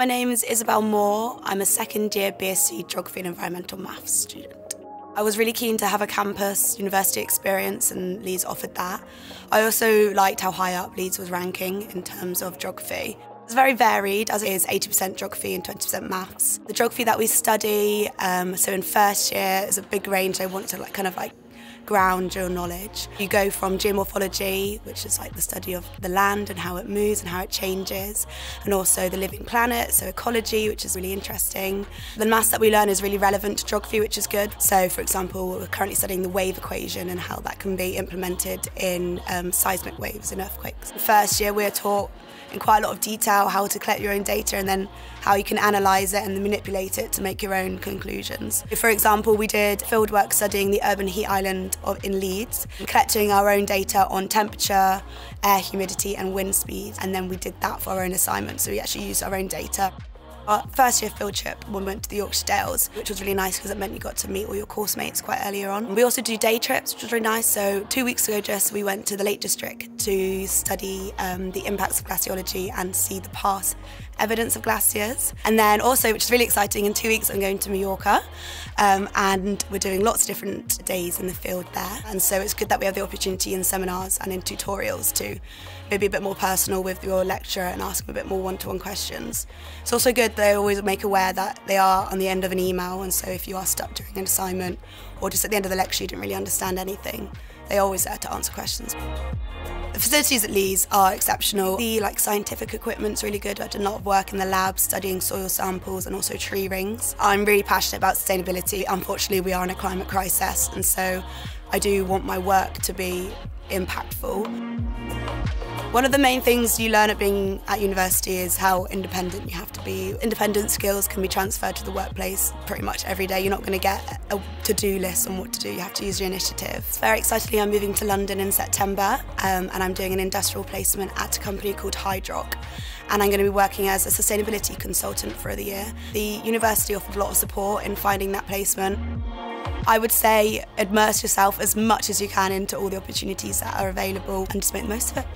My name is Isabelle Moore. I'm a second year BSc Geography and Environmental Maths student. I was really keen to have a campus university experience and Leeds offered that. I also liked how high up Leeds was ranking in terms of geography. It's very varied, as it is 80% geography and 20% maths. The geography that we study, um, so in first year, is a big range. I want to like kind of like ground your knowledge. You go from geomorphology, which is like the study of the land and how it moves and how it changes, and also the living planet, so ecology, which is really interesting. The maths that we learn is really relevant to geography, which is good. So, for example, we're currently studying the wave equation and how that can be implemented in um, seismic waves and earthquakes. First year, we're taught in quite a lot of detail how to collect your own data and then how you can analyse it and manipulate it to make your own conclusions. For example, we did fieldwork studying the urban heat island of, in Leeds, collecting our own data on temperature, air humidity and wind speed and then we did that for our own assignment so we actually used our own data. Our first year field trip, we went to the Yorkshire Dales, which was really nice because it meant you got to meet all your course mates quite earlier on. We also do day trips, which was really nice. So two weeks ago just, we went to the Lake District to study um, the impacts of glaciology and see the past evidence of glaciers. And then also, which is really exciting, in two weeks I'm going to Mallorca um, and we're doing lots of different days in the field there. And so it's good that we have the opportunity in seminars and in tutorials to maybe a bit more personal with your lecturer and ask them a bit more one-to-one -one questions. It's also good they always make aware that they are on the end of an email and so if you are stuck during an assignment or just at the end of the lecture you didn't really understand anything, they're always there to answer questions. The facilities at Leeds are exceptional. The like scientific equipment's really good. I did a lot of work in the lab studying soil samples and also tree rings. I'm really passionate about sustainability. Unfortunately, we are in a climate crisis and so I do want my work to be impactful. One of the main things you learn at being at university is how independent you have to be. Independent skills can be transferred to the workplace pretty much every day. You're not going to get a to-do list on what to do. You have to use your initiative. Very excitedly, I'm moving to London in September um, and I'm doing an industrial placement at a company called Hydrock and I'm going to be working as a sustainability consultant for the year. The university offered a lot of support in finding that placement. I would say immerse yourself as much as you can into all the opportunities that are available and just make the most of it.